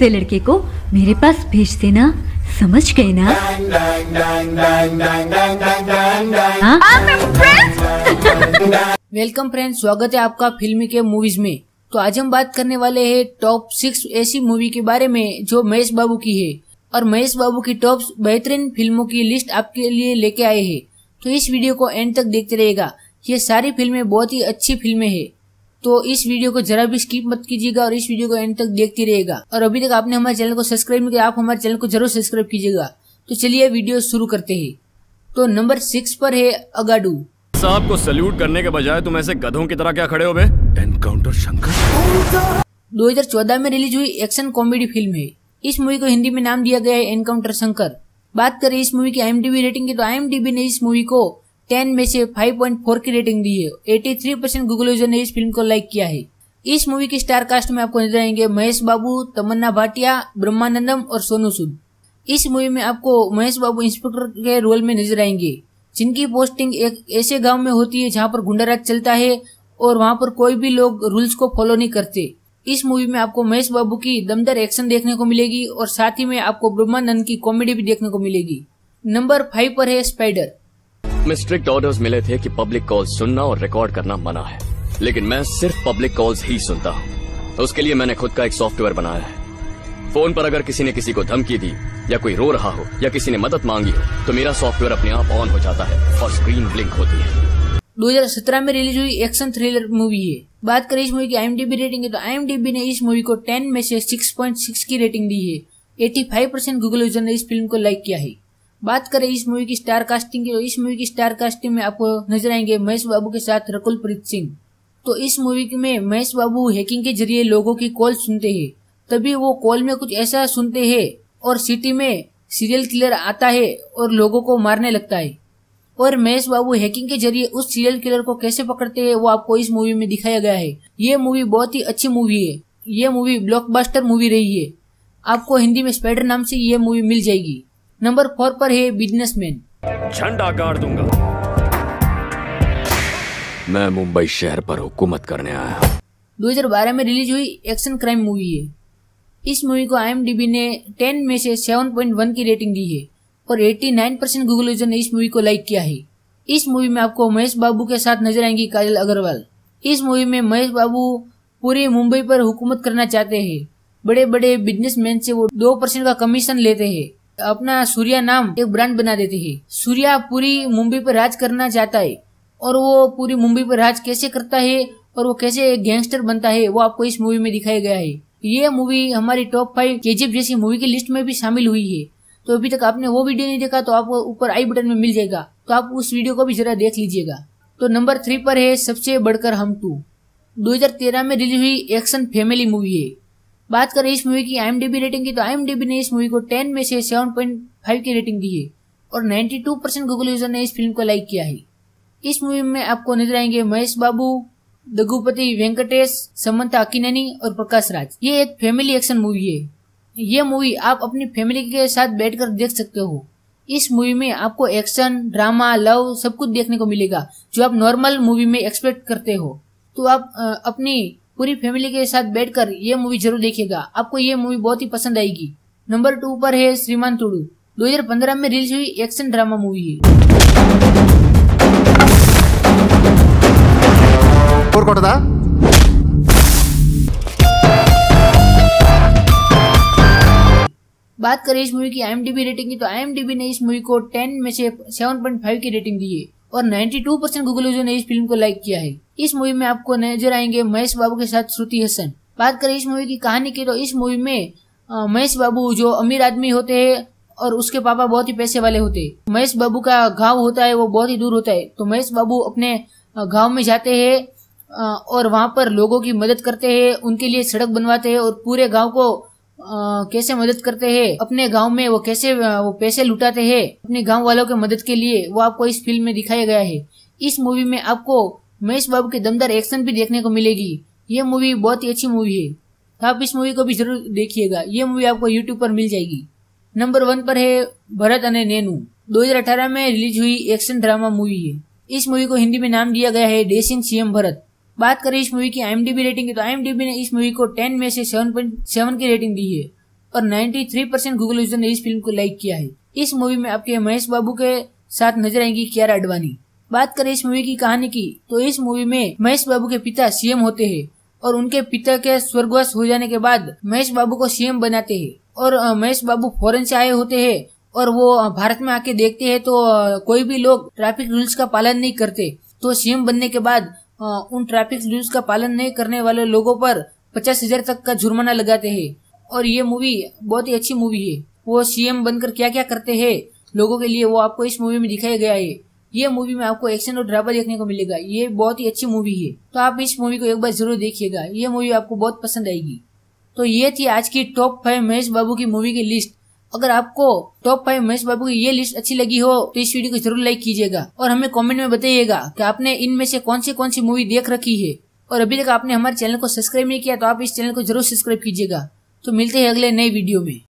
से लड़के को मेरे पास भेज देना। समझ गए ना? हाँ? वेलकम फ्रेंड स्वागत है आपका फिल्मी के मूवीज़ में। तो आज हम बात करने वाले हैं टॉप सिक्स ऐसी मूवी के बारे में जो महेश बाबू की है। और महेश बाबू की टॉप बेहतरीन फ़िल्मों की लिस्ट आपके लिए लेके आए हैं। तो इस वीडियो को एंड तक देखते रहेगा ये सारी फ़िल्में बहुत ही अच्छी फ़िल्में हैं। तो इस वीडियो को जरा भी स्किप मत कीजिएगा और इस वीडियो को एंड तक देखते रहेगा। और अभी तक आपने हमारे चैनल को सब्सक्राइब नहीं किया आप हमारे चैनल को ज़रूर सब्सक्राइब कीजिएगा। तो चलिए वीडियो शुरू करते हैं। तो नंबर सिक्स पर है अगाडू। साहब को सल्यूट करने के बजाय तुम ऐसे गधों की तरह क्या खड़े हो बे? एनकाउंटर शंकर 2014 में रिलीज़ हुई एक्शन कॉमेडी फ़िल्म है। इस मूवी को हिंदी में नाम दिया गया है एनकाउंटर शंकर बात करें इस मूवी की आईएमडीबी रेटिंग की तो आईएमडीबी ने इस मूवी को 10 में से 5.4 की रेटिंग दी है। 83 परसेंट गूगल यूज़र ने इस फ़िल्म को लाइक किया है। इस मूवी की स्टार कास्ट में आपको नज़र आएँगे महेश बाबू, तमन्ना भाटिया, ब्रह्मानंदम और सोनू सूद। इस मूवी में आपको महेश बाबू इंस्पेक्टर के रोल में नज़र आएँगे, जिनकी पोस्टिंग एक ऐसे गाँव में होती है जहाँ पर गुंडाराज चलता है और वहाँ पर कोई भी लोग रूल्स को फॉलो नहीं करते। इस मूवी में आपको महेश बाबू की दमदार एक्शन देखने को मिलेगी और साथ ही में आपको ब्रह्मानंद की कॉमेडी भी देखने को मिलेगी। नंबर फाइव पर है स्पाइडर में स्ट्रिक्ट ऑर्डर्स मिले थे कि पब्लिक कॉल सुनना और रिकॉर्ड करना मना है। लेकिन मैं सिर्फ़ पब्लिक कॉल्स ही सुनता हूँ। तो उसके लिए मैंने खुद का एक सॉफ्टवेयर बनाया है। फ़ोन पर अगर किसी ने किसी को धमकी दी, या कोई रो रहा हो, या किसी ने मदद मांगी हो तो मेरा सॉफ्टवेयर अपने आप ऑन हो जाता है और स्क्रीन ब्लिंक होती है। 2017 में रिलीज़ हुई एक्शन थ्रिलर मूवी है बात करें इस मूवी की आईएमडीबी रेटिंग है तो आईएमडीबी ने इस मूवी को 10 में से 6.6 की रेटिंग दी है। 85 परसेंट गूगल यूज़र ने इस फ़िल्म को लाइक किया है। बात करें इस मूवी की स्टार कास्टिंग की तो इस मूवी की स्टार कास्टिंग में आपको नज़र आएँगे महेश बाबू के साथ रकुल प्रीत सिंह। तो इस मूवी में महेश बाबू हैकिंग के ज़रिए लोगों की कॉल सुनते हैं। तभी वो कॉल में कुछ ऐसा सुनते हैं और सिटी में सीरियल किलर आता है और लोगों को मारने लगता है। और महेश बाबू हैकिंग के ज़रिए उस सीरियल किलर को कैसे पकड़ते हैं, वो आपको इस मूवी में दिखाया गया है। ये मूवी बहुत ही अच्छी मूवी है। ये मूवी ब्लॉकबस्टर मूवी रही है। आपको हिंदी में स्पाइडर नाम से ये मूवी मिल जाएगी। नंबर फोर पर है बिजनेसमैन। झंडा गाड़ दूँगा। मैं मुंबई शहर पर हुकूमत करने आया हूँ। 2012 में रिलीज़ हुई एक्शन क्राइम मूवी है इस मूवी को आईएमडीबी ने 10 में से 7.1 की रेटिंग दी है और 89 परसेंट गूगल यूज़र ने इस मूवी को लाइक किया है। इस मूवी में आपको महेश बाबू के साथ नज़र आएँगी काजल अग्रवाल। इस मूवी में महेश बाबू पूरी मुंबई पर हुकूमत करना चाहते हैं। बड़े बड़े बिजनेसमैन से वो दो परसेंट का कमीशन लेते हैं। अपना सूर्या नाम एक ब्रांड बना देते है। सूर्या पूरी मुंबई पर राज करना चाहता है। और वो पूरी मुंबई पर राज कैसे करता है और वो कैसे एक गैंगस्टर बनता है, वो आपको इस मूवी में दिखाया गया है। ये मूवी हमारी टॉप फाइव केजीएफ जैसी मूवी की लिस्ट में भी शामिल हुई है। तो अभी तक आपने वो वीडियो नहीं देखा तो आपको ऊपर आई बटन में मिल जाएगा। तो आप उस वीडियो को भी जरा देख लीजिएगा। तो नंबर थ्री पर है सबसे बढ़कर हम टू 2013 में रिलीज़ हुई एक्शन फैमिली मूवी है। बात करें इस मूवी की आईएमडीबी रेटिंग की तो आईएमडीबी ने इस मूवी को 10 में से 7.5 की रेटिंग दी है और 92 परसेंट गूगल यूज़र ने इस फ़िल्म को लाइक किया है। इस मूवी में आपको नज़र आएँगे महेश बाबू दगुपति वेंकटेश, समंता अकिननी और प्रकाश राज। ये एक फैमिली एक्शन मूवी है। ये मूवी आप अपनी फैमिली के साथ बैठकर देख सकते हो। इस मूवी में आपको एक्शन ड्रामा लव सब कुछ देखने को मिलेगा, जो आप नॉर्मल मूवी में एक्सपेक्ट करते हो। तो आप अपनी पूरी फैमिली के साथ बैठकर ये मूवी ज़रूर देखेगा आपको ये मूवी बहुत ही पसंद आएगी। नंबर टू पर है श्रीमान तुड़ू 2015 में रिलीज़ हुई एक्शन ड्रामा मूवी है बात करें इस मूवी की आईएमडीबी रेटिंग की तो आईएमडीबी ने इस मूवी को 10 में से 7.5 की रेटिंग दी है। और 92 परसेंट गूगल यूज़र ने इस फ़िल्म को लाइक किया है। इस मूवी में आपको नज़र आएँगे महेश बाबू के साथ श्रुति हसन। बात करें इस मूवी की कहानी की तो इस मूवी में महेश बाबू जो अमीर आदमी होते हैं और उसके पापा बहुत ही पैसे वाले होते हैं। महेश बाबू का गाँव होता है, वो बहुत ही दूर होता है। तो महेश बाबू अपने गाँव में जाते हैं और वहाँ पर लोगों की मदद करते हैं, उनके लिए सड़क बनवाते हैं और पूरे गाँव को कैसे मदद करते हैं? अपने गाँव में वो कैसे वो पैसे लुटाते हैं? अपने गाँव वालों की मदद के लिए वो आपको इस फ़िल्म में दिखाया गया है। इस मूवी में आपको महेश बाबू की दमदार एक्शन भी देखने को मिलेगी। ये मूवी बहुत ही अच्छी मूवी है। तो आप इस मूवी को भी ज़रूर देखिएगा। ये मूवी आपको यूट्यूब पर मिल जाएगी। नंबर वन पर है भरत अने नेनू। 2018 में रिलीज़ हुई एक्शन ड्रामा मूवी है। इस मूवी को हिंदी में नाम दिया गया है डेसिंग सीएम भरत बात करें इस मूवी की आईएमडीबी रेटिंग की तो आईएमडीबी ने इस मूवी को 10 में से 7.7 की रेटिंग दी है। और 93 परसेंट गूगल यूज़र ने इस फ़िल्म को लाइक किया है। इस मूवी में आपके महेश बाबू के साथ नज़र आएँगी कियारा अडवाणी। बात करें इस मूवी की कहानी की तो इस मूवी में महेश बाबू के पिता सीएम होते हैं। और उनके पिता के स्वर्गवास हो जाने के बाद महेश बाबू को सीएम बनाते हैं। और महेश बाबू फॉरेन से आए होते हैं। और वो भारत में आके देखते हैं तो कोई भी लोग ट्रैफ़िक रूल्स का पालन नहीं करते। तो सीएम बनने के बाद उन ट्रैफ़िक रूल्स का पालन नहीं करने वाले लोगों पर पचास हज़ार तक का जुर्माना लगाते हैं। और ये मूवी बहुत ही अच्छी मूवी है। वो सीएम बनकर क्या क्या करते हैं लोगों के लिए, वो आपको इस मूवी में दिखाया गया है। ये मूवी में आपको एक्शन और ड्रामा देखने को मिलेगा। ये बहुत ही अच्छी मूवी है। तो आप इस मूवी को एक बार ज़रूर देखिएगा। ये मूवी आपको बहुत पसंद आएगी। तो ये थी आज की टॉप फाइव महेश बाबू की मूवी की लिस्ट अगर आपको टॉप फाइव महेश बाबू की ये लिस्ट अच्छी लगी हो तो इस वीडियो को ज़रूर लाइक कीजिएगा और हमें कमेंट में बताइएगा कि आपने इनमें से कौन सी कौन सी मूवी देख रखी है। और अभी तक आपने हमारे चैनल को सब्सक्राइब नहीं किया तो आप इस चैनल को ज़रूर सब्सक्राइब कीजिएगा। तो मिलते हैं अगले नए वीडियो में।